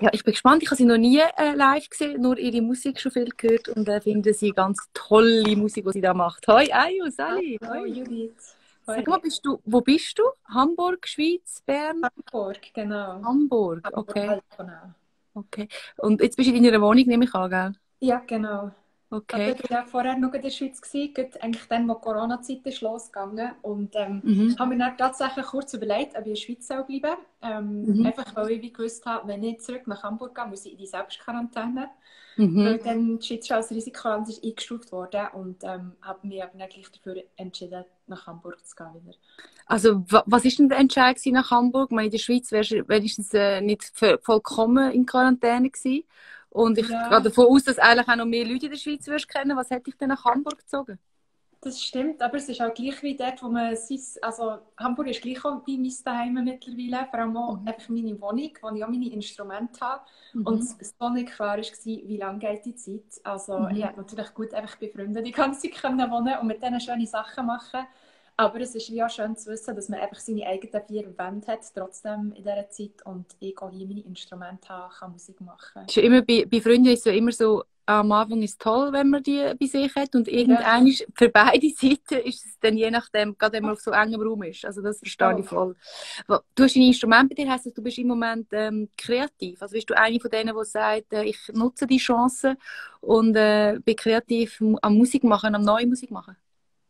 Ja, ich bin gespannt. Ich habe sie noch nie äh, live gesehen, nur ihre Musik schon viel gehört und äh, finde sie ganz tolle Musik, die sie da macht. Hoi, Ayo, Sally. Hallo, Judith. Sag mal, bist du, wo bist du? Hamburg, Schweiz, Bern? Hamburg, genau. Hamburg, okay. Hamburg, okay. Und jetzt bist du in deiner Wohnung, nehme ich an, gell? Ja, genau. Okay. Ich war ja vorher noch in der Schweiz, gewesen, eigentlich dann, wo die Corona-Zeit losgegangen Und ähm, Mhm. habe mir dann tatsächlich kurz überlegt, ob ich in der Schweiz soll bleiben ähm, Mhm. Einfach weil ich wie gewusst habe, wenn ich zurück nach Hamburg gehe, muss ich in die Selbstquarantäne. Mhm. Weil dann die Schweiz schon als Risikoland ist eingestuft worden und ähm, habe mich aber dann gleich dafür entschieden, nach Hamburg zu gehen wieder. Also, wa was ist denn der Entscheid nach Hamburg? Ich meine, in der Schweiz wärst du wenigstens äh, nicht vollkommen in Quarantäne gewesen. Und ich Ja. gehe davon aus, dass eigentlich auch noch mehr Leute in der Schweiz wirst kennen. Was hätte dich denn nach Hamburg gezogen? Das stimmt, aber es ist auch gleich wie dort, wo man sein, also Hamburg ist gleich auch wie mein Daheim mittlerweile, vor allem auch Mhm. einfach meine Wohnung, wo ich auch meine Instrumente habe Mhm. und so nicht klar war, wie lange geht die Zeit. Also Mhm. ich hätte natürlich gut einfach bei Freunden die ganze Zeit können wohnen und mit denen schöne Sachen machen, aber es ist auch schön zu wissen, dass man einfach seine eigenen vier Wände hat, trotzdem in dieser Zeit und ich auch hier meine Instrumente habe, kann Musik machen. Ist ja immer bei, bei Freunden ist es ja immer so, am Anfang ist es toll, wenn man die bei sich hat und irgendwann ist für beide Seiten ist es dann je nachdem, gerade wenn man auf so engem Raum ist. Also das verstehe ich voll. Du hast ein Instrument bei dir, heisst das, du bist im Moment ähm, kreativ. Also bist du eine von denen, die sagt, äh, ich nutze die Chance und äh, bin kreativ am Musik machen, am neue Musik machen?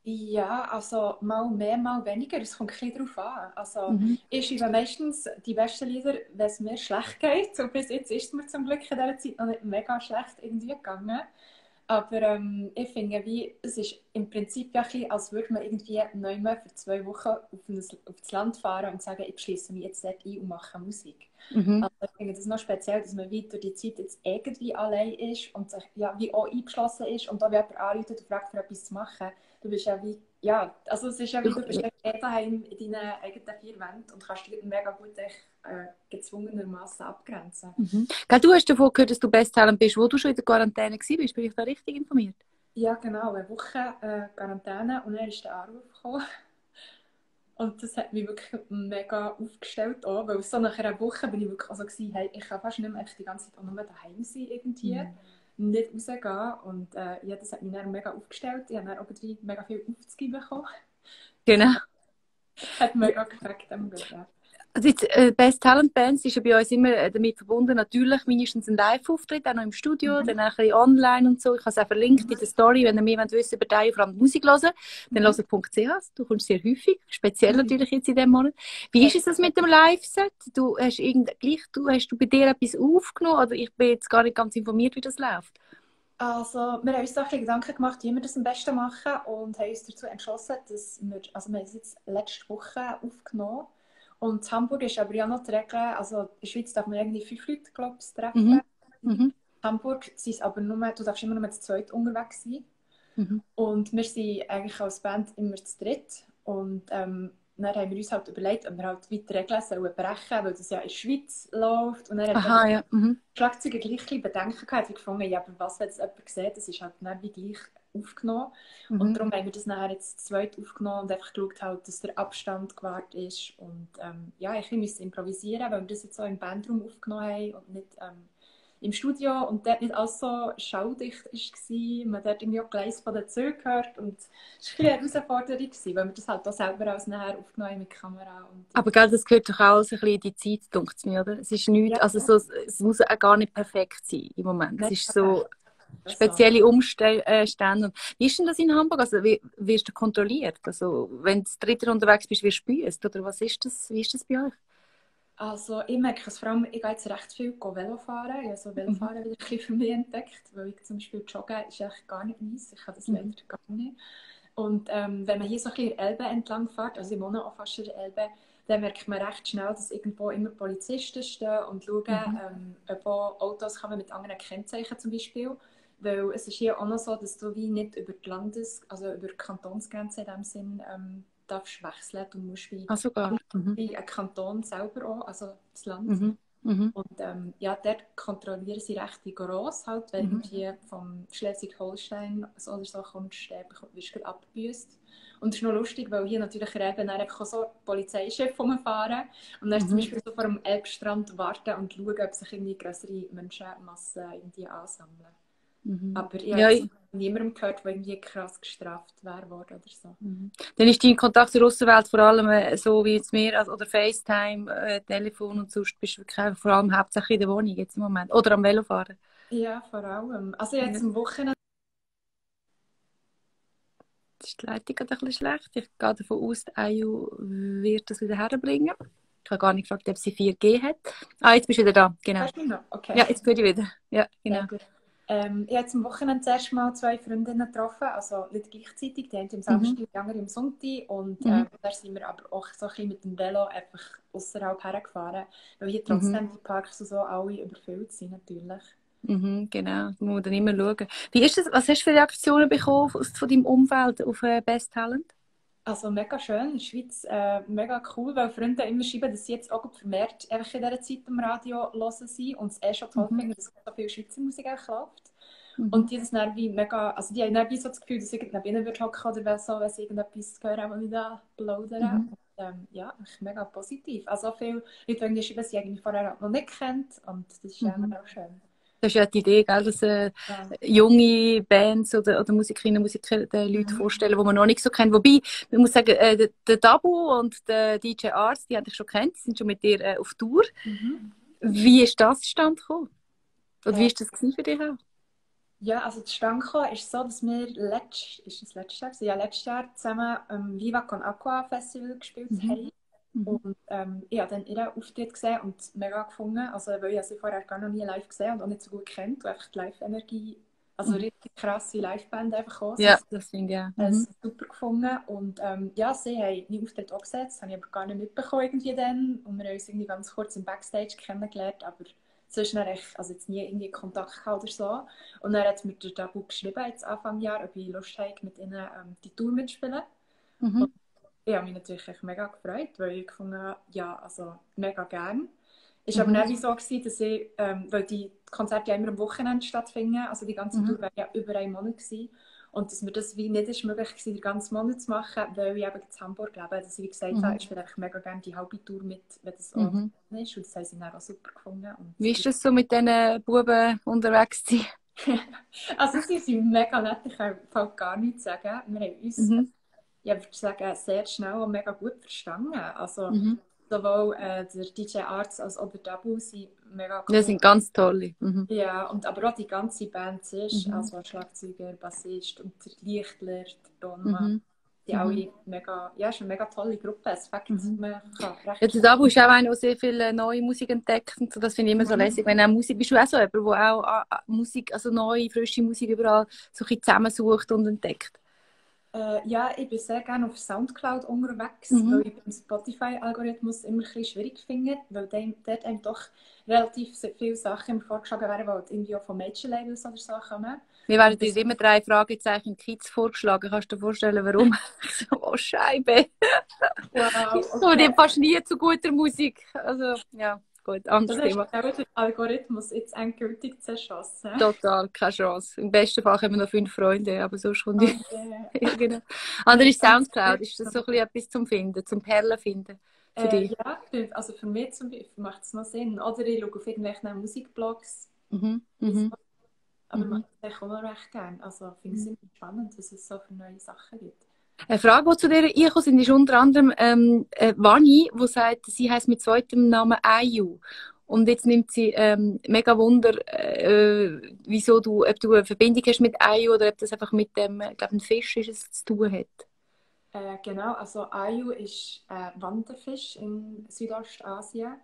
Ja, also mal mehr, mal weniger. Es kommt ein bisschen darauf an. Also, Mhm. ich schreibe meistens die besten Lieder, wenn es mir schlecht geht. Und bis jetzt ist es mir zum Glück in dieser Zeit noch nicht mega schlecht irgendwie gegangen. Aber ähm, ich finde, wie, es ist im Prinzip ja ein bisschen, als würde man irgendwie neu mal für zwei Wochen auf, ein, auf das Land fahren und sagen, ich beschließe mich jetzt dort ein und mache Musik. Mhm. Also ich finde das noch speziell, dass man wie durch die Zeit jetzt irgendwie allein ist und sich ja, wie auch eingeschlossen ist und da wie jemand anruft und fragt, für etwas zu machen. Du bist ja wie, ja, also es ist ja wie, du bist ja eh daheim in deinen eigenen vier Wänden und kannst dich mega gut echt, äh, gezwungenermaßen abgrenzen. Mhm. Gell, Du hast davon gehört, dass du Best Talent bist, wo du schon in der Quarantäne warst. Bin ich da richtig informiert? Ja, genau, eine Woche äh, Quarantäne und dann ist der Anruf gekommen. Und das hat mich wirklich mega aufgestellt auch, weil so nach einer Woche bin ich wirklich also gewesen, hey, ich kann fast nicht mehr die ganze Zeit auch nur daheim sein irgendwie, nicht rausgehen und äh, ja, das hat mich dann mega aufgestellt. Ich habe dann irgendwie mega viel aufzugeben bekommen. Genau. Hat mega gefragt, dem ja. Also jetzt, äh, Best Talent Bands ist ja bei uns immer äh, damit verbunden, natürlich mindestens ein Live-Auftritt, auch noch im Studio, Mhm. dann auch ein bisschen online und so. Ich habe es auch verlinkt in der Story, wenn ihr mehr wollt wissen über dich, vor allem Musik hören, dann Mhm. hören.ch. Du kommst sehr häufig, speziell Mhm. natürlich jetzt in diesem Monat. Wie ist es das mit dem Live-Set? Du hast irgend, gleich, du, hast du bei dir etwas aufgenommen oder ich bin jetzt gar nicht ganz informiert, wie das läuft? Also, wir haben uns da ein bisschen Gedanken gemacht, wie wir das am besten machen und haben uns dazu entschlossen, dass wir, also wir haben es jetzt letzte Woche aufgenommen und in Hamburg ist aber ja noch die Regel, also in der Schweiz darf man irgendwie fünf Leute, glaube ich, treffen. Mhm. In Mhm. Hamburg sind es aber nur, du darfst immer nur zu zweit unterwegs sein Mhm. und wir sind eigentlich als Band immer zu dritt und ähm, dann haben wir uns halt überlegt, ob wir halt die Regeln sollen brechen, weil das ja in der Schweiz läuft und dann hat Aha, ja. Mhm. Schlagzeuger gleich ein bisschen Bedenken gehabt. Ich gefunden, ja, aber was, wenn es jemand sieht, das ist halt dann wie gleich aufgenommen. Und Mhm. darum haben wir das nachher jetzt zu zweit aufgenommen und einfach geschaut, halt, dass der Abstand gewahrt ist. Und ähm, ja, ich musste improvisieren, weil wir das jetzt so im Bandraum aufgenommen haben und nicht ähm, im Studio und dort nicht alles so schaudicht war. Man dort irgendwie auch Gleis von den Zügen gehört und es war eine Herausforderung, gewesen, weil wir das halt auch selber als nachher aufgenommen haben mit Kamera. Und, Aber gell, das gehört doch auch so ein bisschen in die Zeit, denkt es mir, oder? Es ist nichts, Ja. also so, es muss auch gar nicht perfekt sein im Moment. Es ist so perfekt. Also, spezielle Umstände. Wie ist denn das in Hamburg? Also wie wirst du kontrolliert? Also wenn du dritter unterwegs bist, wirst du gebüßt, oder was ist das? Wie ist das bei euch? Also ich merke es vor allem, ich gehe jetzt recht viel Velo fahren. Ich habe so Velofahren wieder ein bisschen für mich entdeckt, weil ich zum Beispiel joggen ist eigentlich gar nicht meins. Ich kann das Mhm. leider gar nicht. Und ähm, wenn man hier so ein bisschen Elbe entlang fährt, also ich wohne auch fast in der Elbe, dann merkt man recht schnell, dass irgendwo immer Polizisten stehen und schauen, Mhm. ähm, ob Autos kommen mit anderen Kennzeichen zum Beispiel. Weil es ist hier auch noch so, dass du wie nicht über die Landes-, also über die Kantonsgrenze in dem Sinn ähm, darfst wechseln. Du musst wie Ah, sogar. Mhm. wie ein Kanton selber auch, also das Land. Mhm. Mhm. Und ähm, ja, dort kontrollieren sie recht gross, halt, wenn mhm. du vom Schleswig-Holstein so oder so kommst, äh, wirst du abgebüßt. Und es ist noch lustig, weil hier natürlich eben einfach so Polizeischiff rumfahren und dann mhm. zum Beispiel so vor dem Elbstrand warten und schauen, ob sich irgendwie größere Menschenmassen irgendwie ansammeln. Mhm. Aber ich ja, habe niemandem gehört, der irgendwie krass gestraft wäre worden oder so. Mhm. Dann ist dein Kontakt zur Außenwelt vor allem äh, so wie jetzt mir, also, oder FaceTime, äh, Telefon und sonst bist du wirklich vor allem hauptsächlich in der Wohnung jetzt im Moment oder am Velofahren? Ja, vor allem. Also jetzt ja. am Wochenende ist die Leitung ein bisschen schlecht. Ich gehe davon aus, die EU wird das wieder herbringen. Ich habe gar nicht gefragt, ob sie 4G hat. Ah, jetzt bist du wieder da, genau. Okay. Ja, jetzt bin ich wieder. Ja, genau. Ja, ähm, ich habe am Wochenende zuerst mal zwei Freundinnen getroffen, also nicht gleichzeitig, die einen am Samstag, mhm. die andere am Sonntag und mhm. äh, da sind wir aber auch so ein bisschen mit dem Velo einfach außerhalb hergefahren, weil hier trotzdem mhm. die Parks so alle überfüllt sind natürlich. Mhm, genau, da muss man dann immer schauen. Wie ist das, was hast du für Reaktionen bekommen von, von deinem Umfeld auf äh, Best Talent? Also mega schön, in der Schweiz äh, mega cool, weil Freunde immer schreiben, dass sie jetzt auch vermehrt einfach in dieser Zeit am Radio hören sind und es eh schon toll mhm. finden, dass so viel Schweizer Musik auch läuft. Mhm. Und die, das wie mega, also die haben dann wie so das Gefühl, dass ich neben ihnen würde hocken oder so, wenn sie irgendetwas hören, was ich da uploadere. Mhm. Und, ähm, ja, mega positiv. Also viele Leute, die schreiben, sie eigentlich vorher noch nicht kennt und das ist mhm. auch schön. Das ist ja die Idee, gell, dass äh, ja. junge Bands oder, oder Musikerinnen und Musiker den Leute mhm. vorstellen, die man noch nicht so kennt. Wobei, man muss sagen, äh, der, der Dabu und der DJ Arts, die hatte ich schon kennt, die sind schon mit dir äh, auf Tour. Mhm. Wie ist das zustande gekommen? Oder wie ist das für dich auch? Ja, also zustande gekommen ist so, dass wir letzt, ist das letztes Jahr, ja, letztes Jahr zusammen am Viva Con Aqua Festival gespielt mhm. haben. Mhm. Und ähm, ich habe dann ihren Auftritt gesehen und mega gefunden. Also, weil ich sie vorher gar noch nie live gesehen und auch nicht so gut kennt. Und einfach die Live-Energie, also mhm. richtig krasse Liveband einfach auch. Ja, das finde ich ja. Mhm. super gefunden. Und ähm, ja, sie haben meinen Auftritt auch gesetzt, das habe ich aber gar nicht mitbekommen irgendwie dann. Und wir haben uns irgendwie ganz kurz im Backstage kennengelernt, aber sonst echt, also jetzt nie irgendwie Kontakt gehabt oder so. Und dann hat mir der Dabu geschrieben, jetzt Anfang Jahr, ob ich Lust habe, mit ihnen ähm, die Tour mitzuspielen. Mhm ich habe mich natürlich mega gefreut, weil ich gefunden habe, ja, also mega gern. Es war mhm. aber nicht so, gewesen, dass ich, ähm, weil die Konzerte ja immer am Wochenende stattfinden, also die ganze mhm. Tour war ja über einen Monat gewesen. Und dass mir das wie nicht ist möglich war, den ganzen Monat zu machen, weil ich eben in Hamburg lebe. Dass ich wie gesagt mhm. habe, ich würde mega gerne die halbe Tour mit, wenn das mhm. auch ist. Und das haben sie dann auch super gefunden. Und wie ist das so mit diesen Buben unterwegs zu Also sie sind mega nett, ich kann gar nichts sagen. Wir haben uns mhm ja, würde sagen, sehr schnell und mega gut verstanden. Also mhm. sowohl äh, der DJ Arts als auch der Dabu sind mega cool. Das sind ganz tolle. Mhm. Ja, und aber auch die ganze Band ist, mhm. also Schlagzeuger, Bassist und der Lichtler, der Tonmann. Mhm. Die mhm. alle mega, ja, ist eine mega tolle Gruppe. Es fängt, mhm. man kann ja, der Dabu ist auch einer, der sehr viel neue Musik entdeckt. Und das finde ich immer so mhm. lässig. Wenn auch Musik, bist du auch so jemand, der auch äh, Musik, also neue, frische Musik überall so ein zusammensucht und entdeckt? Äh, ja, ich bin sehr gerne auf Soundcloud unterwegs, mhm. weil ich den Spotify-Algorithmus immer ein bisschen schwierig finde, weil dort einem doch relativ viele Sachen vorgeschlagen werden, die irgendwie auch von Mädchenlabels oder so kommen. Mir werden dir immer drei Fragezeichen Kids vorgeschlagen. Kannst du dir vorstellen, warum? so, oh Scheibe. Wow, okay. So, die fast nie zu guter Musik. Also, ja. Gut, anderes das Thema. Den Algorithmus jetzt endgültig zerschossen. Total, keine Chance. Im besten Fall haben wir noch fünf Freunde, aber sonst kommt okay. ja, genau. Andere ist Soundcloud. Ist das so ein bisschen etwas zum Finden, zum Perlen finden? Für äh, dich? Ja, also für mich zum Beispiel macht es noch Sinn. Oder ich schaue auf irgendwelche Musikblogs. Mhm. Mhm. Aber mhm. mache ich auch noch recht gerne. Also finde ich es mhm. spannend, was es so für neue Sachen gibt. Eine Frage, die zu dir eingekommen ist, ist unter anderem ähm, äh, Vani, die sagt, sie heißt mit zweitem Namen Ayu. Und jetzt nimmt sie ähm, mega Wunder, äh, wieso du, ob du eine Verbindung hast mit Ayu oder ob das einfach mit dem, ich glaube, ein Fisch ist es zu tun hat. Äh, genau, also Ayu ist ein Wanderfisch in Südostasien.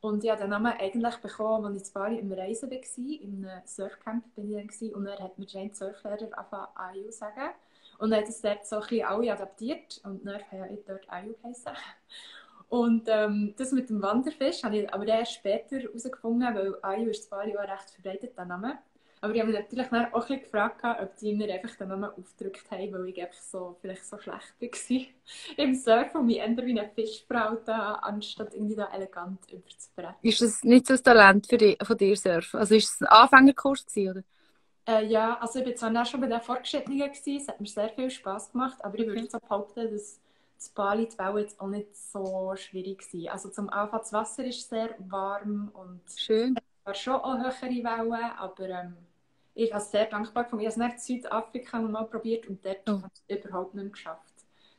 Und ich habe den Namen eigentlich bekommen, als ich in Bali im Reisen war. In einem Surfcamp bin ich dann. Und er hat mir Jane Surflehrer angefangen, Ayu sagen. Und dann hat es dort so ein bisschen alle adaptiert und dann habe ich dort Ayu geheißen. Und ähm, das mit dem Wanderfisch habe ich aber erst später herausgefunden, weil Ayu ist zwar auch recht verbreitet, Name. Aber ich habe mich natürlich auch ein gefragt, ob die mir einfach den Namen aufgedrückt haben, weil ich einfach so, vielleicht so schlecht war im Surfen und mich eher wie eine Fischfrau da, anstatt irgendwie da elegant überzubrechen. Ist das nicht so ein Talent für die, von dir, Surfen? Also ist es ein Anfängerkurs gewesen, oder? Äh, ja, also ich war zwar schon bei den Fortgeschrittenen, gewesen, es hat mir sehr viel Spass gemacht, aber ich würde jetzt behaupten, dass das Bali, die Wellen jetzt auch nicht so schwierig war. Also zum Anfang, das Wasser ist sehr warm und Schön. es war schon auch höhere Wellen, aber ähm, ich war sehr dankbar. Ich habe es in Südafrika mal probiert und dort oh. habe ich es überhaupt nicht geschafft.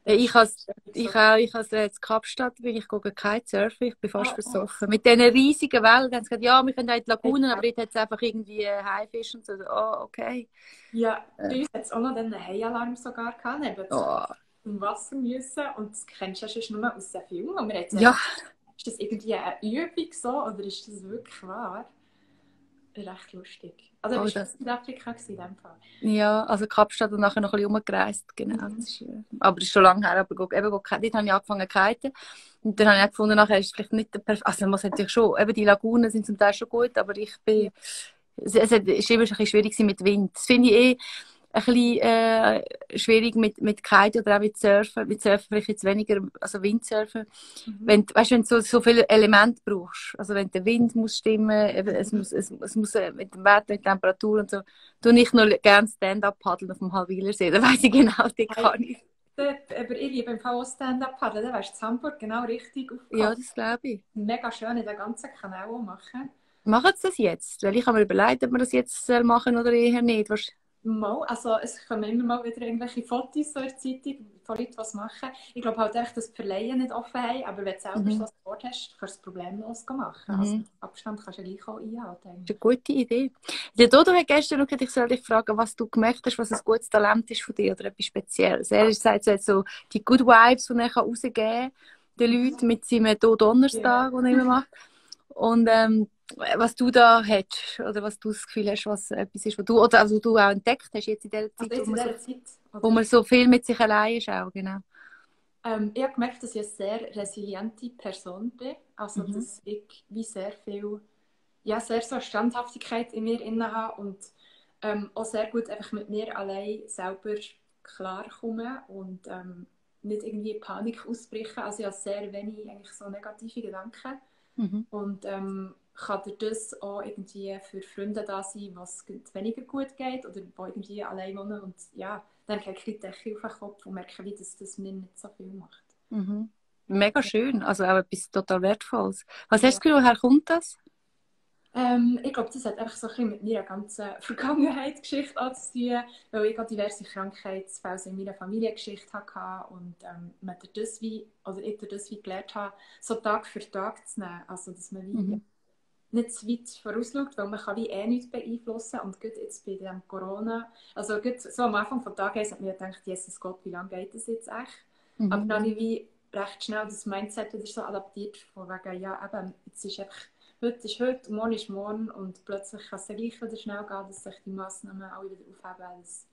Ich habe ich auch, ich habe jetzt Kapstadt, bin ich gehe Kitesurfen, ich bin fast oh, versoffen. Mit diesen riesigen Wellen, dann haben sie gesagt, ja, wir können auch in die Lagunen, aber dort hat es einfach irgendwie Haifisch und so. Oh, okay. Ja, äh. bei uns hat es auch noch einen Haialarm sogar gehabt, neben oh. im Wasser müssen und das kennst du ja schon nur aus den Filmen. ja. Ist das irgendwie eine Übung so oder ist das wirklich wahr? recht lustig. Also, oh, das... in Südafrika in dem Fall. Ja, also Kapstadt und nachher noch ein bisschen rumgereist, genau. Mhm. Ist, aber das ist schon lange her, aber eben, dort habe ich angefangen zu kiten. Und dann habe ich gefunden, nachher ist es vielleicht nicht der perfekte, also man natürlich schon, eben die Lagunen sind zum Teil schon gut, aber ich bin, es, es ist immer ein bisschen schwierig mit Wind. Das finde ich eh, ein bisschen äh, schwierig mit, mit Kite oder auch mit Surfen. Mit Surfen vielleicht jetzt weniger, also Windsurfen. Mhm. Wenn, weißt, wenn du so, so viele Elemente brauchst, also wenn der Wind muss stimmen, eben, es muss, es, es muss äh, mit dem Wetter, mit der Temperatur und so, du nicht nur gerne Stand-up paddeln auf dem Halwilersee, da weiss ich genau, die kann ich. Aber ich liebe im Fall auch Stand-up paddeln, da weißt du Hamburg genau richtig aufgehört. Ja, das glaube ich. Mega schön in den ganzen Kanal machen. Machen sie das jetzt? Weil ich habe mir überlegt, ob man das jetzt machen oder eher nicht. Mal, also es kommen immer mal wieder irgendwelche Fotos so in der Zeitung von Leuten, die was machen. Ich glaube halt echt, dass die Verleihen nicht offen haben, aber wenn du selber mhm. so ein Wort hast, kannst du es problemlos machen. Mhm. Also Abstand kannst du ja gleich auch einhalten. Das ist eine gute Idee. Der Dodo hat gestern noch ich soll dich fragen, was du gemerkt hast, was ein gutes Talent ist von dir oder etwas Spezielles. Er sagt so, die Good Vibes, die er rausgeben kann, den Leuten mit seinem Donnerstag, ja. den er immer macht. Und ähm, was du da hättest oder was du das Gefühl hast, was etwas ist, was du oder also du auch entdeckt hast jetzt in dieser Zeit, also wo, man so, Zeit wo man so viel mit sich allein ist auch, genau. Ähm, ich habe gemerkt, dass ich eine sehr resiliente Person bin, also mhm. dass ich wie sehr viel, ja sehr so Standhaftigkeit in mir inne habe und ähm, auch sehr gut einfach mit mir allein selber klarkomme und ähm, nicht irgendwie Panik ausbrechen, also ich habe sehr wenig eigentlich so negative Gedanken mhm. und ähm, kann dir das auch irgendwie für Freunde da sein, was weniger gut geht oder die irgendwie allein wohnen und ja, dann kriege ich die Decke auf den Kopf und merke, wie das, das mir nicht so viel macht. Mhm. Mega schön, also auch etwas total Wertvolles. Was ja. hast du woher kommt das? Ähm, ich glaube, das hat einfach so ein bisschen mit meiner ganzen Vergangenheitsgeschichte zu tun, weil ich auch diverse Krankheitsfälle in meiner Familiengeschichte hatte und ähm, man das wie, oder ich das wie gelernt habe, so Tag für Tag zu nehmen, also dass man wie mhm nicht zu weit vorausschaut, weil man kann wie eh nichts beeinflussen und gut jetzt bei dem Corona, also gut, so am Anfang des Tages hat man gedacht, Jesus Gott, wie lange geht das jetzt echt? Mhm. Aber dann habe ich wie recht schnell das Mindset wieder so adaptiert, von wegen, ja eben, jetzt ist einfach, heute ist heute, morgen ist morgen und plötzlich kann es dann gleich wieder schnell gehen, dass sich die Massnahmen alle wieder aufheben, dass es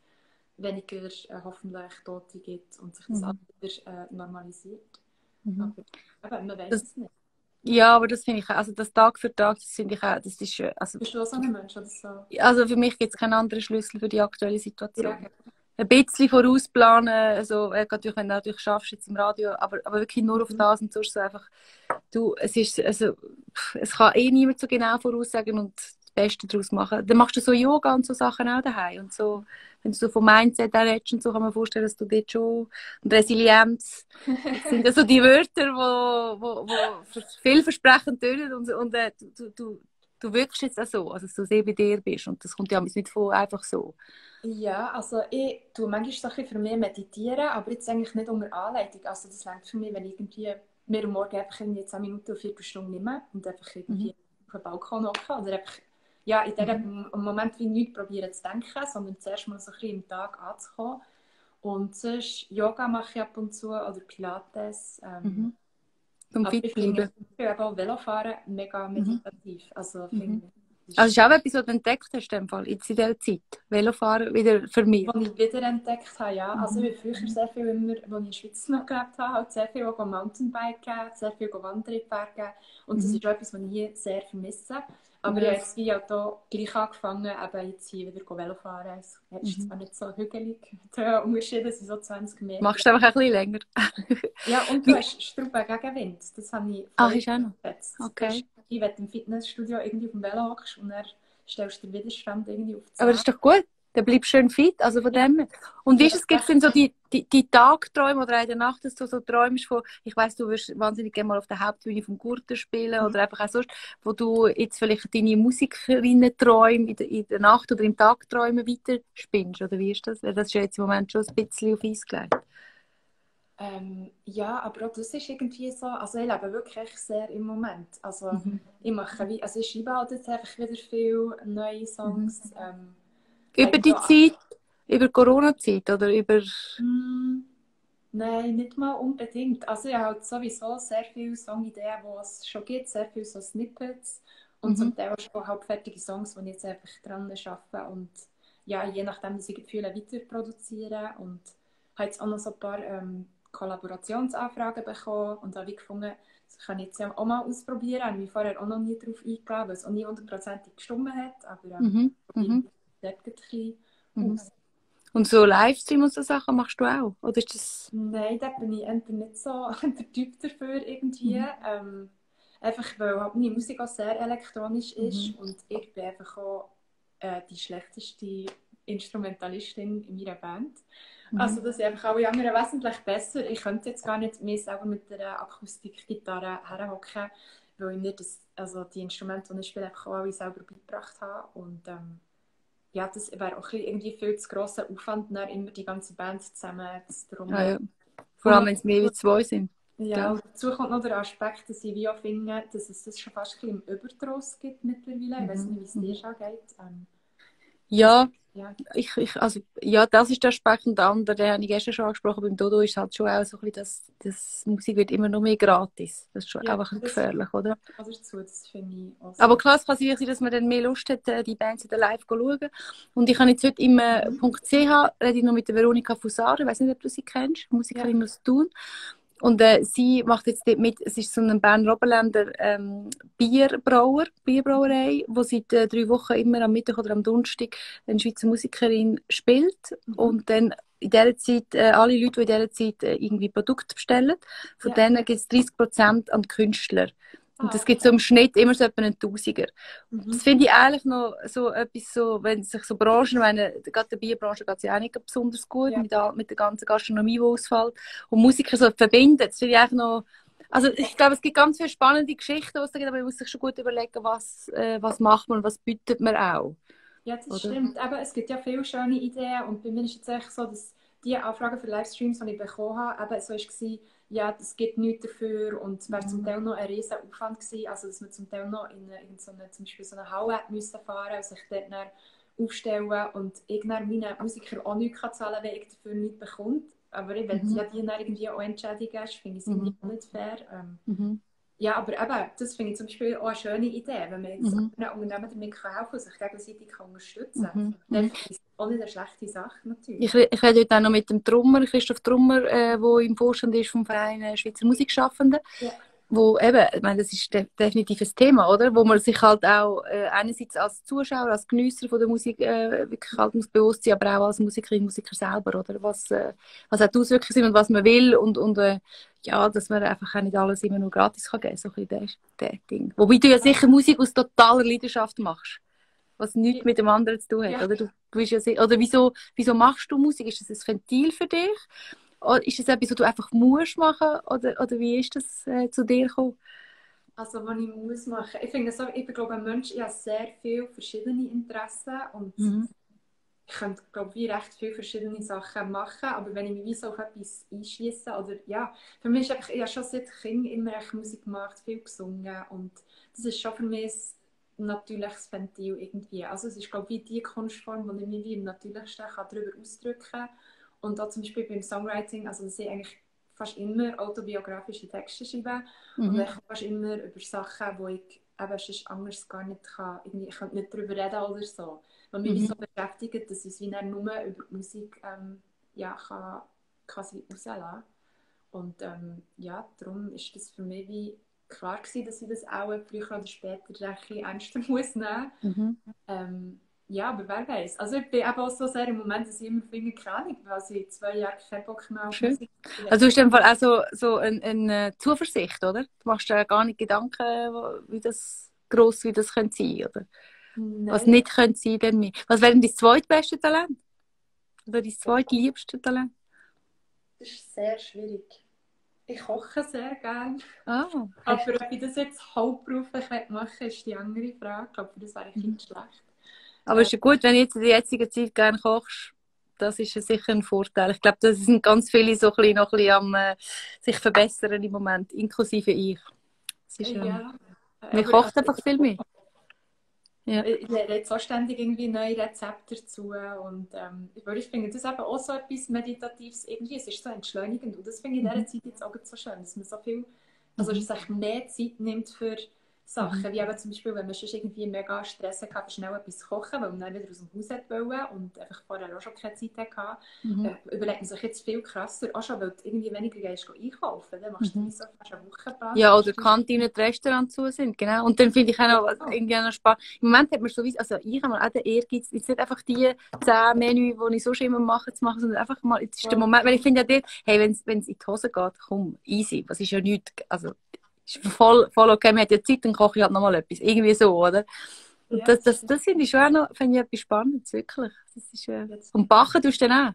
weniger äh, hoffentlich Tote gibt und sich das mhm. alles wieder äh, normalisiert. Mhm. Aber eben, man weiß es nicht. Ja, aber das finde ich auch, also das Tag für Tag, das finde ich auch, das ist schön. Also, Bist du auch so ein Mensch oder so? Also für mich gibt es keinen anderen Schlüssel für die aktuelle Situation. Ja. Ein bisschen vorausplanen, also äh, natürlich, wenn du natürlich schaffst jetzt im Radio, aber, aber wirklich nur auf mhm. das und sonst so einfach, du, es ist, also, es kann eh niemand so genau voraussagen und Beste daraus machen. Dann machst du so Yoga und so Sachen auch daheim. Und so, wenn du so vom Mindset auch redest und so, kann man vorstellen, dass du dort schon und Resilienz das sind also die Wörter, die wo, wo, wo vielversprechend tönen und, und äh, du, du, du wirkst jetzt auch so, also dass du sehr bei dir bist und das kommt ja nicht von einfach so. Ja, also ich tue manchmal so für mich meditieren, aber jetzt eigentlich nicht unter Anleitung. Also das längt für mich, wenn ich irgendwie mir am Morgen einfach irgendwie 10 Minuten oder 4 Stunden nehme und einfach irgendwie mhm. auf den Balkon hocken oder einfach ja, in diesem mhm. Moment wie nicht probieren zu denken, sondern zuerst mal so ein bisschen im Tag anzukommen. Und sonst Yoga mache ich ab und zu oder Pilates. Ähm, mhm. Zum fit ich finde auch Velofahren mega mhm. meditativ. Mhm. Also, mhm. Also ist auch etwas, was du entdeckt hast in, Fall, in dieser Zeit? Velofahren wieder für mich? Was ich wieder entdeckt habe, ja. Also mhm. ich früher sehr viel, immer, als ich in der Schweiz noch gelebt habe, halt sehr viel Mountainbiken, sehr viel wandern in Bergen. Und das mhm. ist auch etwas, was ich hier sehr vermisse. Aber ja. ich habe jetzt wie auch hier gleich angefangen, eben jetzt hier wieder Velo fahren. Es ist mhm. zwar nicht so hügelig, der Unterschied sind so 20 Meter. Machst du einfach ein bisschen länger. ja, und du hast Strauben gegen Wind. Das habe ich Ah, ist auch noch? Jetzt. Okay. Wenn du im Fitnessstudio irgendwie auf dem Velo hockst und dann stellst du den Widerstand irgendwie auf die Aber das ist doch gut. Dann bleibst du schön fit, also von dem. Und wie ist es, gibt es denn so die, die, die Tagträume oder in der Nacht, dass du so träumst von, ich weiss, du wirst wahnsinnig gerne mal auf der Hauptbühne vom Gurten spielen mhm. oder einfach auch sonst, wo du jetzt vielleicht deine Musikerinnen-Träume in, der, in der Nacht oder im Tagträumen weiterspinnst, oder wie ist das? Das ist ja jetzt im Moment schon ein bisschen auf Eis gelegt. Ähm, ja, aber auch das ist irgendwie so, also ich lebe wirklich sehr im Moment. Also mhm. ich mache, wie, also ich schreibe halt jetzt einfach wieder viele neue Songs. Mhm. Ähm, über die Zeit, über Corona-Zeit oder über... Mm, nein, nicht mal unbedingt. Also ich habe halt sowieso sehr viele Songideen, die es schon gibt, sehr viele so Snippets. Und mhm. zum Teil auch schon halbfertige Songs, die ich jetzt einfach dran arbeite. Und ja, je nachdem, dass ich Gefühle weiter produziere. Und habe jetzt auch noch so ein paar ähm, Kollaborationsanfragen bekommen. Und habe gefunden, das kann ich jetzt auch mal ausprobieren. Ich habe mich vorher auch noch nie darauf eingeladen, weil es auch nie hundertprozentig gestimmt hat, aber ähm, mhm dort ein mhm. Und so Livestream und so Sachen machst du auch? Oder ist das... Nein, da bin ich nicht so der Typ dafür irgendwie. Mhm. Ähm, einfach weil halt meine Musik auch sehr elektronisch ist mhm. und ich bin einfach auch äh, die schlechteste Instrumentalistin in meiner Band. Mhm. Also das sind einfach alle anderen wesentlich besser. Ich könnte jetzt gar nicht mehr selber mit der Akustikgitarre herhocken, weil ich nicht das, also die Instrumente, die ich spiele, einfach auch alle selber beigebracht habe. Und ähm, ja, das wäre auch irgendwie viel zu grosser Aufwand, dann immer die ganze Band zusammen zu drum. Ja, ja. Vor allem, wenn es mehr wie zwei sind. Ja, ja. dazu kommt noch der Aspekt, dass ich wie auch finde, dass es das schon fast ein bisschen im Überdruss gibt mittlerweile. Ich weiß nicht, wie es dir schon geht. Ähm, ja, ja. Ich, ich, also, ja, das ist der Aspekt. Und der andere, den habe ich gestern schon angesprochen, beim Dodo ist halt schon auch so ein bisschen, dass, dass Musik wird immer noch mehr gratis. Das ist schon ja, einfach gefährlich, oder? Also dazu, das finde ich auch Aber klar, es kann sein, dass man dann mehr Lust hat, äh, die Bands wieder live zu schauen. Und ich habe jetzt heute im äh, mhm. .ch rede ich noch mit der Veronika Fusaro, ich weiß nicht, ob du sie kennst, Musikerin ja. aus Thun. Und äh, sie macht jetzt dort mit, es ist so ein Berner Oberländer ähm, Bierbrauer, Bierbrauerei, wo seit äh, drei Wochen immer am Mittag oder am Donnerstag eine Schweizer Musikerin spielt. Mhm. Und dann in dieser Zeit, äh, alle Leute, die in dieser Zeit äh, irgendwie Produkte bestellen, von ja. denen gibt es 30% an Künstler. Und das gibt so im Schnitt immer so etwa einen Tausiger. Mhm. Das finde ich eigentlich noch so etwas so, wenn sich so Branchen, meine, gerade der Bierbranche geht es ja auch nicht besonders gut, ja. mit, der, mit der ganzen Gastronomie, die ausfällt, und Musiker so verbinden, das finde ich eigentlich noch, also ich glaube, es gibt ganz viele spannende Geschichten, was da gibt, aber man muss sich schon gut überlegen, was, äh, was macht man und was bietet man auch. Ja, das Oder? stimmt. Aber es gibt ja viele schöne Ideen und bei mir ist es jetzt so, dass die Anfragen für Livestreams, die ich bekommen habe, eben so war, ja, es gibt nichts dafür und es wäre zum mhm. Teil noch ein riesen Aufwand gewesen, also dass man zum Teil noch in, in so eine, zum Beispiel so eine Halle müssen fahren und sich dort dann aufstellen und ich dann meinen Musiker auch nichts kann zahlen wenn ich dafür nichts bekomme. Aber ich will mhm. ja die dann irgendwie auch entschädigen, das finde ich mhm. nicht fair. Ähm, mhm. Ja, aber eben, das finde ich zum Beispiel auch eine schöne Idee, wenn man jetzt mhm. einem Unternehmen damit helfen kann und sich gegenseitig kann unterstützen kann. Mhm. Dann finde ich auch nicht eine schlechte Sache, natürlich. Ich, ich rede heute auch noch mit dem Trummer, Christoph Trummer, der äh, im Vorstand ist vom Verein Schweizer Musikschaffenden. Ja wo eben, ich meine, das ist de definitiv ein Thema, oder? Wo man sich halt auch äh, einerseits als Zuschauer, als Genüsser von der Musik äh, wirklich halt muss bewusst sein, aber auch als Musikerin, Musiker selber, oder? Was, äh, was auch die Auswirkungen sind und was man will und, und äh, ja, dass man einfach auch nicht alles immer nur gratis kann geben, so ein bisschen das Ding. Wobei du ja sicher Musik aus totaler Leidenschaft machst, was nichts mit dem anderen zu tun hat, ja. oder? Du, du bist ja, oder wieso, wieso machst du Musik? Ist das ein Ventil für dich? Oder ist das etwas, was du einfach musst machen oder, oder wie ist das äh, zu dir gekommen? Also, was ich muss machen, ich finde so, ich bin glaube ein Mensch, ich habe sehr viele verschiedene Interessen und mhm. ich könnte glaube ich recht viele verschiedene Sachen machen, aber wenn ich mich wie so auf etwas einschieße oder ja, für mich ist einfach, ich habe schon seit Kind immer Musik gemacht, viel gesungen und das ist schon für mich ein natürliches Ventil irgendwie. Also es ist glaube ich die Kunstform, die ich mich wie im natürlichsten kann darüber ausdrücken kann und auch zum Beispiel beim Songwriting, also dass ich eigentlich fast immer autobiografische Texte schreibe mhm. und ich fast immer über Sachen, wo ich eben sonst anders gar nicht kann, irgendwie, ich kann nicht darüber reden oder so. Weil mich mhm. so beschäftigt, dass ich es wie nur über die Musik ähm, ja, kann, kann rauslassen Und ähm, ja, darum ist das für mich wie klar gewesen, dass ich das auch früher oder später ein bisschen ernster muss nehmen. Mhm. Ähm, ja, aber wer weiß. Also ich bin eben auch so sehr im Moment, dass ich immer finde, keine Ahnung, weil ich zwei Jahre keinen Bock mehr auf Musik Also du hast in Fall auch so, so eine, eine Zuversicht, oder? Du machst dir gar nicht Gedanken, wie das gross wie das könnte sein, oder? Nein. Was nicht könnte sein, dann mehr. Was wäre denn dein zweitbeste Talent? Oder dein zweitliebste Talent? Das ist sehr schwierig. Ich koche sehr gerne. Ah, aber ob ich das jetzt hauptberuflich machen will, ist die andere Frage. Aber das wäre mhm. nicht schlecht. Aber es ist ja gut, wenn du jetzt in der jetzigen Zeit gerne kochst. Das ist ja sicher ein Vorteil. Ich glaube, da sind ganz viele so ein bisschen, noch ein bisschen am äh, sich verbessern im Moment, inklusive ich. ist, ähm, ja. Man kocht einfach viel mehr. Ja. Ich lerne jetzt auch ständig irgendwie neue Rezepte dazu. Und ähm, ich finde das eben auch so etwas Meditatives. Irgendwie, es ist so entschleunigend. Und das finde ich in dieser mhm. Zeit jetzt auch so schön, dass man so viel, also mhm. dass sich mehr Zeit nimmt für Sachen, mhm. wie eben zum Beispiel, wenn man schon irgendwie mega Stress hatte, schnell etwas kochen, weil man dann wieder aus dem Haus wollte und einfach vorher auch schon keine Zeit hatte, mhm. äh, überlegt man sich jetzt viel krasser, auch schon, weil du irgendwie weniger gehst einkaufen, dann machst du mhm. so fast eine Woche Ja, oder Kantine, die Restaurants zu sind, genau. Und dann finde ich auch noch ja. irgendwie noch spannend. Im Moment hat man sowieso, also ich habe auch den Ehrgeiz, jetzt nicht einfach die zehn Menü, die ich so schon immer mache, zu machen, sondern einfach mal, jetzt ist der Moment, weil ich finde ja dort, hey, wenn es in die Hose geht, komm, easy, was ist ja nichts, also ist voll, voll okay, man hat ja Zeit, dann koche ich halt nochmal etwas. Irgendwie so, oder? Und ja, das, das, das finde ich schon auch noch, finde ich etwas Spannendes, wirklich. Das ist, äh... Und backen tust du dann auch?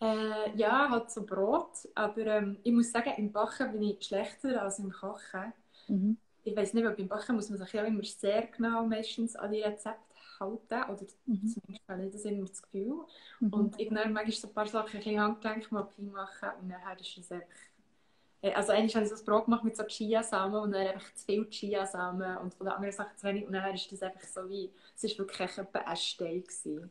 Äh, ja, halt so Brot, aber ähm, ich muss sagen, im Backen bin ich schlechter als im Kochen. Mhm. Ich weiß nicht, weil beim Backen muss man sich ja immer sehr genau meistens an die Rezepte halten, oder mhm. zumindest habe ich das immer das Gefühl. Mhm. Und irgendwann mag ich so ein paar Sachen ein bisschen Handgelenk mal machen und dann ist es einfach also eigentlich habe ich so ein Brot gemacht mit so Chiasamen und dann einfach zu viel Chiasamen und von den anderen Sachen zu wenig und dann ist das einfach so wie, es war wirklich ein Essstein gewesen.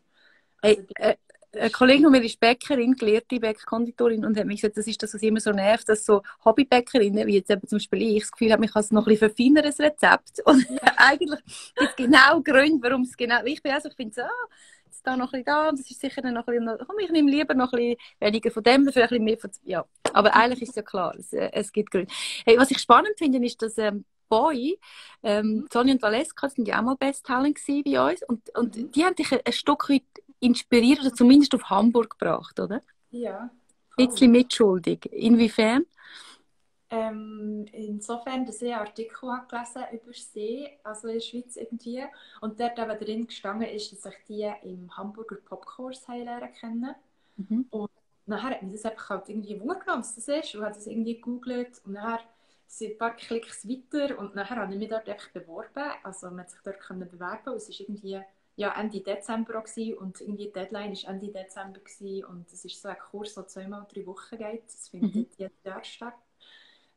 Also, hey, äh, eine Kollegin von mir ist Bäckerin, gelehrte Bäckerkonditorin und hat mir gesagt, das ist das, was immer so nervt, dass so Hobbybäckerinnen, wie jetzt eben zum Beispiel ich, das Gefühl habe, ich habe noch ein bisschen verfeineres Rezept und ja. eigentlich gibt es genau Gründe, warum es genau, ich bin also, ich finde so, jetzt da noch ein bisschen da das ist sicher noch ein bisschen, komm, ich nehme lieber noch ein bisschen weniger von dem, dafür ein bisschen mehr von, ja. Aber eigentlich ist es ja klar, es, äh, es gibt Gründe. Hey, was ich spannend finde, ist, dass ähm, Boy, ähm, Sonja und Valeska sind ja auch mal Best Talent bei uns und, und mhm. die haben dich ein, ein Stück weit inspiriert oder zumindest auf Hamburg gebracht, oder? Ja. Ein bisschen mitschuldig. Inwiefern? Ähm, insofern, dass ich einen Artikel gelesen über See, also in der Schweiz irgendwie, und dort eben drin gestanden ist, dass ich die im Hamburger Popkurs lernen kennen. Mhm. Und nachher hat mich das einfach halt irgendwie wundern was das ist, und habe das irgendwie gegoogelt und nachher sind ein paar Klicks weiter und nachher habe ich mich dort einfach beworben, also man hat sich dort können bewerben und es ist irgendwie ja, Ende Dezember auch und irgendwie die Deadline war Ende Dezember gewesen, und es ist so ein Kurs, der zweimal drei Wochen geht, das findet mhm. jedes Jahr statt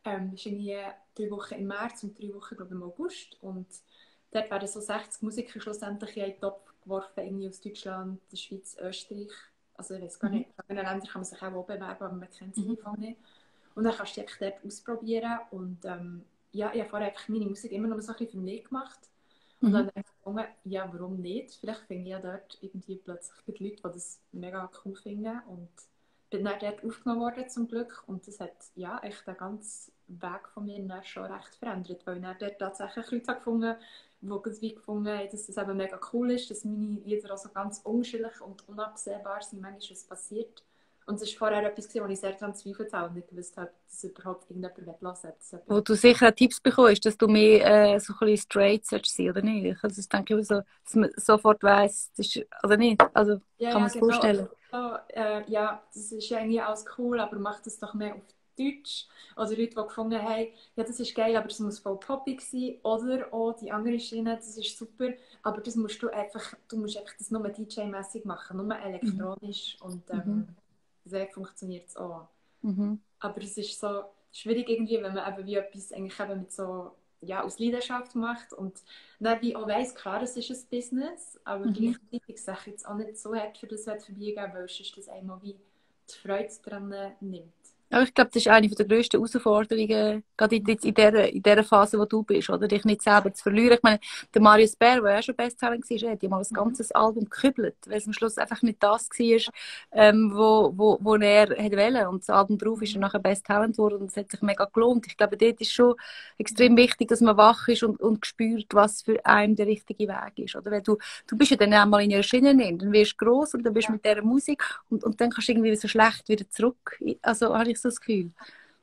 ähm, ist irgendwie drei Wochen im März und drei Wochen glaube ich, im August. Und dort werden so 60 Musiker schlussendlich in einen Topf geworfen, irgendwie aus Deutschland, der Schweiz, Österreich. Also ich weiß gar nicht, in anderen Ländern kann man sich auch bewerben, aber man kennt sie mhm. einfach nicht. Und dann kannst du dich dort ausprobieren. Und ähm, ja, ich habe vorher einfach meine Musik immer noch so ein bisschen für mich gemacht. Und mhm. dann habe ich gedacht, ja, warum nicht? Vielleicht finde ich ja dort irgendwie plötzlich die Leute, die das mega cool finden. Und bin dann dort aufgenommen worden zum Glück. Und das hat ja echt den ganzen Weg von mir dann schon recht verändert, weil ich dort tatsächlich Leute gefunden habe, die gefunden haben, dass das eben mega cool ist, dass meine Lieder auch so ganz unterschiedlich und unabsehbar sind, manchmal was passiert. Und es war vorher etwas, wo ich sehr daran zweifelt habe und nicht gewusst habe, dass überhaupt irgendjemand will. Wo du sicher Tipps bekommst, dass du mehr äh, so ein bisschen straight sollst sein, oder nicht? Also das denke ich so, dass man sofort weiss, das ist, oder nicht? Also ja, kann man es genau. vorstellen. Also, äh, ja, das ist ja irgendwie alles cool, aber mach das doch mehr auf Deutsch. Oder Leute, die gefunden haben, ja, das ist geil, aber das muss voll poppig sein. Oder auch die andere Schiene, das ist super, aber das musst du einfach, du musst einfach das nur DJ-mäßig machen, nur elektronisch. Mhm. Und ähm, mhm. So funktioniert es auch. Mhm. Aber es ist so schwierig irgendwie, wenn man eben wie etwas eigentlich eben mit so ja, aus Leidenschaft macht und dann wie auch weiss, klar, es ist ein Business, aber mhm. gleichzeitig sage ich jetzt auch nicht so hart für das vorbeigeben, weil sonst das einmal wie die Freude daran nimmt. Aber ich glaube, das ist eine der grössten Herausforderungen, gerade jetzt in dieser, in dieser Phase, wo du bist, oder? Dich nicht selber zu verlieren. Ich meine, der Marius Bär, der ja schon Bestseller war, hat ja mal ein ganzes Album gekübelt, weil es am Schluss einfach nicht das war, ähm, wo, wo, wo er wollen. Und das Album drauf ist dann nachher Best Talent geworden und es hat sich mega gelohnt. Ich glaube, dort ist schon extrem wichtig, dass man wach ist und, und spürt, was für einen der richtige Weg ist, oder? Weil du, du bist ja dann einmal in einer Schiene drin, dann wirst du gross und dann bist du mit dieser Musik und, und dann kannst du irgendwie so schlecht wieder zurück. Also, ich so das Gefühl.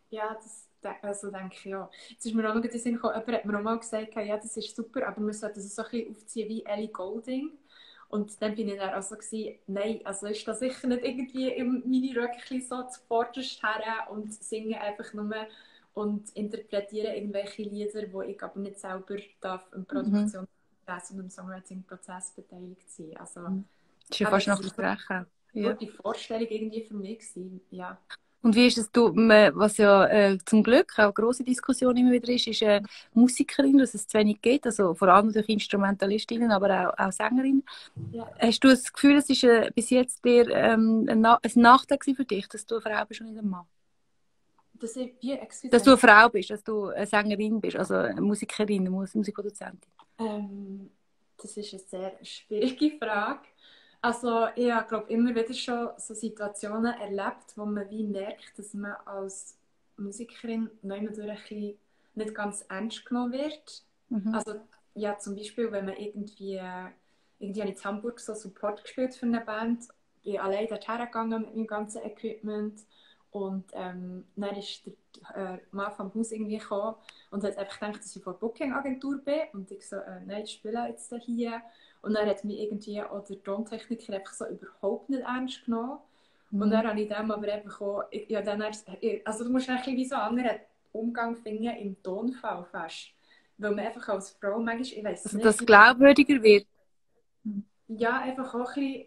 Ja, das also denke ich ja. Jetzt ist mir auch noch in den Sinn gekommen, jemand hat mir auch mal gesagt, ja, das ist super, aber man sollte das so ein bisschen aufziehen wie Ellie Golding. Und dann bin ich dann also gewesen, nein, also ist das sicher nicht irgendwie im Mini-Röckchen so zuvorderst her und singe einfach nur und interpretiere irgendwelche Lieder, wo ich aber nicht selber darf im Produktionsprozess mhm. und im Songwriting-Prozess beteiligt sein. Also, das ist ja fast noch Versprechen. Ja. die Vorstellung irgendwie für mich gewesen, ja. Und wie ist es, du, was ja äh, zum Glück auch eine grosse Diskussion immer wieder ist, ist äh, Musikerin, dass es zu wenig geht, also vor allem durch Instrumentalistinnen, aber auch, auch Sängerinnen. Ja. Hast du das Gefühl, es ist äh, bis jetzt dir ähm, ein, Na ein Nachteil für dich, dass du eine Frau bist und nicht ein Mann? Dass, ich, wie, dass du eine Frau bist, dass du eine Sängerin bist, also eine Musikerin, eine Musikproduzentin? Ähm, das ist eine sehr schwierige Frage. Also ich habe glaube immer wieder schon so Situationen erlebt, wo man wie merkt, dass man als Musikerin nicht ganz ernst genommen wird. Mhm. Also ja, zum Beispiel, wenn man irgendwie, irgendwie in Hamburg so Support gespielt für eine Band, bin allein dorthin gegangen mit meinem ganzen Equipment und ähm, dann ist der äh, Mann vom Haus irgendwie gekommen und hat einfach gedacht, dass ich von der Booking-Agentur bin und ich so, äh, nein, ich spiele jetzt hier und dann hat mich irgendwie auch der Tontechniker einfach so überhaupt nicht ernst genommen. Mhm. Und dann habe ich dem aber einfach auch, ja, dann, also du musst ein bisschen wie so anderen Umgang finden im Tonfall fast. Weil man einfach als Frau manchmal, ich weiß also, nicht. Dass glaubwürdiger wird. Ja, einfach auch ein bisschen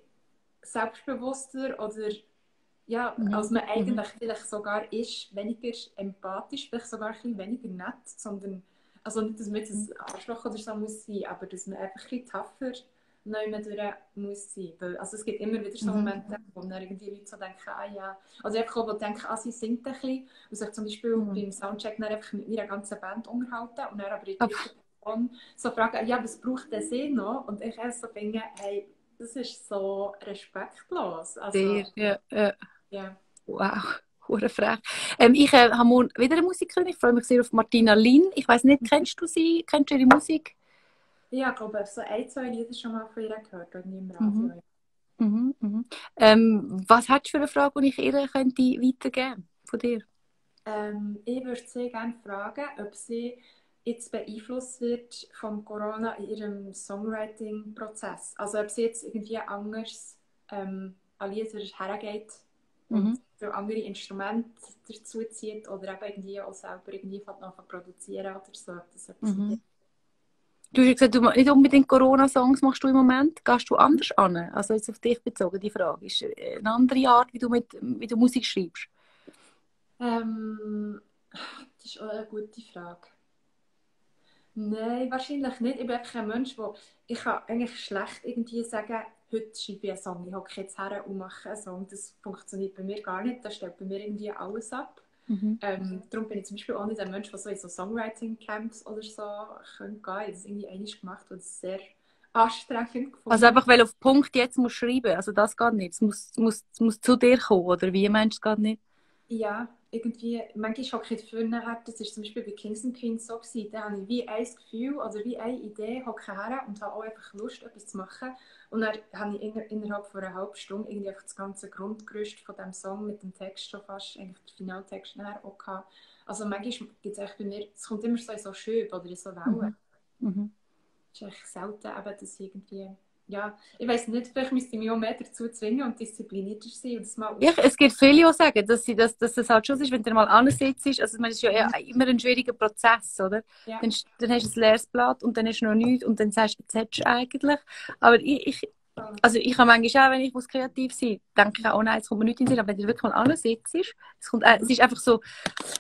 selbstbewusster oder ja, mhm. als man mhm. eigentlich mhm. vielleicht sogar ist, weniger empathisch, vielleicht sogar ein bisschen weniger nett, sondern also nicht, dass man jetzt ein Arschloch oder so muss sein, aber dass man einfach ein bisschen tougher neu durch muss sein. Weil, also es gibt immer wieder so mhm. Momente, wo dann irgendwie Leute so denken, ah ja, also einfach auch, wo denken, ah, sie singt ein bisschen und sich zum Beispiel mhm. beim Soundcheck dann einfach mit meiner ganzen Band unterhalten und dann aber in der so fragen, ja, was braucht der sie noch? Und ich erst so finde, hey, das ist so respektlos. Also, Sehr, ja, ja. ja. Wow hure frech. Ähm, ich äh, habe morgen wieder eine Musikerin. Ich freue mich sehr auf Martina Lin. Ich weiß nicht, kennst du sie? Kennst du ihre Musik? Ja, ich glaube, so ein, zwei Lieder schon mal von ihr gehört, irgendwie im Radio. Mhm. Mhm, mhm. Ähm, was hast du für eine Frage, die ich ihr könnte weitergeben von dir? Ähm, ich würde sie gerne fragen, ob sie jetzt beeinflusst wird von Corona in ihrem Songwriting-Prozess. Also ob sie jetzt irgendwie anders ähm, an Lieder hergeht mhm. So andere Instrumente dazu zieht oder eben irgendwie auch selber irgendwie noch produzieren oder so. Das mhm. Du hast gesagt, du nicht unbedingt Corona-Songs machst du im Moment. Gehst du anders an? Also jetzt auf dich bezogen, die Frage. Ist eine andere Art, wie du, mit, wie du Musik schreibst? Ähm, das ist auch eine gute Frage. Nein, wahrscheinlich nicht. Ich bin einfach ein Mensch, der ich kann eigentlich schlecht irgendwie sagen, heute schreibe ich einen Song, ich hocke jetzt her und mache einen Song. Das funktioniert bei mir gar nicht. Da stellt bei mir irgendwie alles ab. Mhm. Ähm, darum bin ich zum Beispiel auch nicht ein Mensch, der so in so Songwriting-Camps oder so gehen kann. Ich habe das irgendwie einmal gemacht und es sehr anstrengend gefunden. Also einfach, weil auf Punkt jetzt muss schreiben, also das geht nicht. Es muss, muss, muss zu dir kommen, oder wie meinst du es geht nicht? Ja, irgendwie, manchmal hocke ich dafür her, das war zum Beispiel bei Kings and Queens so, gewesen, da habe ich wie ein Gefühl oder wie eine Idee hocke her und habe auch einfach Lust, etwas zu machen. Und dann habe ich inner, innerhalb von einer halben Stunde irgendwie einfach das ganze Grundgerüst von diesem Song mit dem Text schon fast, eigentlich den Finaltext nachher auch gehabt. Also manchmal gibt es echt bei mir, es kommt immer so in so Schübe oder in so Wellen. Mhm. Mhm. Es ist echt selten eben, dass irgendwie ja, ich weiß nicht, vielleicht müsste ich mich auch mehr dazu zwingen und disziplinierter sein. Und das mal ich, es gibt viele, die sagen, dass, sie, dass, dass das halt schon ist, wenn du mal ansitzt. Also, es ist ja mhm. immer ein schwieriger Prozess, oder? Ja. Dann, dann hast du ein leeres Blatt und dann hast du noch nichts und dann sagst du, jetzt hättest du eigentlich. Aber ich, ich, also ich habe manchmal auch, wenn ich muss kreativ sein denke ich auch, oh nein, es kommt mir nicht in den Sinn, aber wenn du wirklich mal ansitzt, es, kommt, äh, es ist einfach so,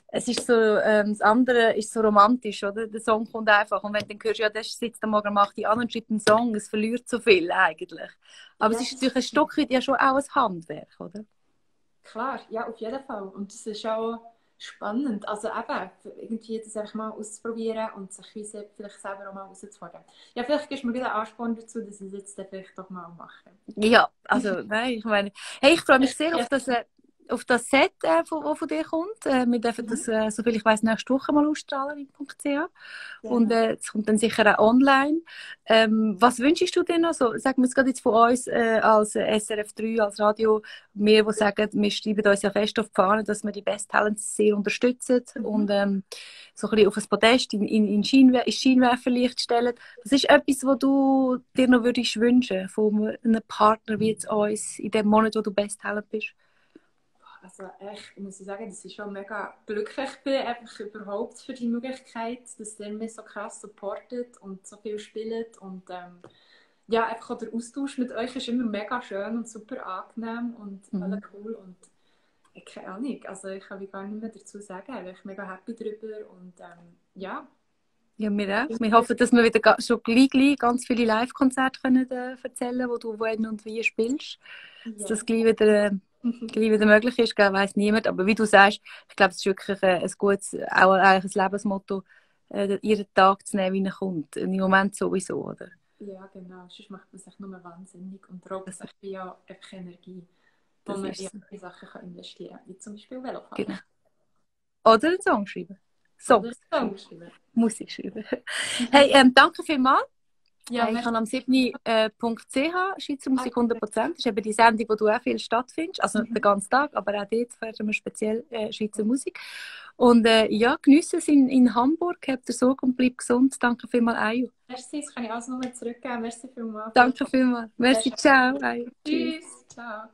es ist so, ähm, das andere ist so romantisch, oder? Der Song kommt einfach und wenn du dann hörst, ja, der sitzt am Morgen, macht die an und schreibt einen Song, es verliert so viel eigentlich. Aber ja, es ist natürlich ein Stück weit ja schon auch ein Handwerk, oder? Klar, ja, auf jeden Fall. Und das ist auch spannend. Also eben, irgendwie das einfach mal auszuprobieren und sich vielleicht selber auch mal herauszufordern. Ja, vielleicht gibst du mir wieder einen Ansporn dazu, dass ich es jetzt vielleicht doch mal mache. Ja, also nein, ich meine, hey, ich freue mich sehr auf das, äh, auf das Set, äh, von, von dir kommt. Äh, wir dürfen mhm. das, äh, soviel ich weiß, nächste Woche mal ausstrahlen in.ch. Ja. Und äh, es kommt dann sicher auch online. Ähm, was wünschst du dir noch? So, sagen wir es gerade jetzt von uns äh, als SRF 3, als Radio, wir, die sagen, wir schreiben uns ja fest auf die Fahne, dass wir die Best Talents sehr unterstützen mhm. und ähm, so ein bisschen auf ein Podest in, in, in, Scheinwer in Scheinwerferlicht stellen. Was ist etwas, was du dir noch würdest wünschen von einem Partner wie jetzt uns in dem Monat, wo du Best Talent bist? Also echt, muss ich sagen, dass ich schon mega glücklich bin, einfach überhaupt für die Möglichkeit, dass der mich so krass supportet und so viel spielt und ähm, ja, einfach auch der Austausch mit euch ist immer mega schön und super angenehm und mhm. mega cool und ich keine Ahnung, also ich kann gar nicht mehr dazu sagen, ich bin mega happy darüber und ähm, ja. Ja, wir auch. Wir hoffen, dass wir wieder schon gleich, gleich ganz viele Live-Konzerte können äh, erzählen wo du wann und wie spielst. Ja. Dass das gleich wieder äh, gleich wieder möglich ist, weiß niemand. Aber wie du sagst, ich glaube, es ist wirklich ein, ein gutes, auch eigentlich ein Lebensmotto, äh, jeden Tag zu nehmen, wie er kommt. Im Moment sowieso, oder? Ja, genau. Sonst macht man sich nur wahnsinnig und raubt sich ja einfach Energie, wo das man in andere Sachen kann investieren kann, wie zum Beispiel Velofahren. Genau. Oder einen Song schreiben. Songs. Oder einen Song schreiben. Musik schreiben. hey, ähm, danke vielmals. Ja, ich habe am 7.ch äh, Schweizer Musik 100%. Das ist eben die Sendung, wo du auch viel stattfindest. Also mhm. den ganzen Tag, aber auch dort fördern wir speziell äh, Schweizer Musik. Und äh, ja, geniessen es in, in Hamburg. Habt ihr Sorge und bleibt gesund. Danke vielmals, Ayu. Merci, das kann ich alles nochmal zurückgeben. Merci vielmals. Danke vielmals. Merci, ciao. Ayu. Tschüss. Ciao.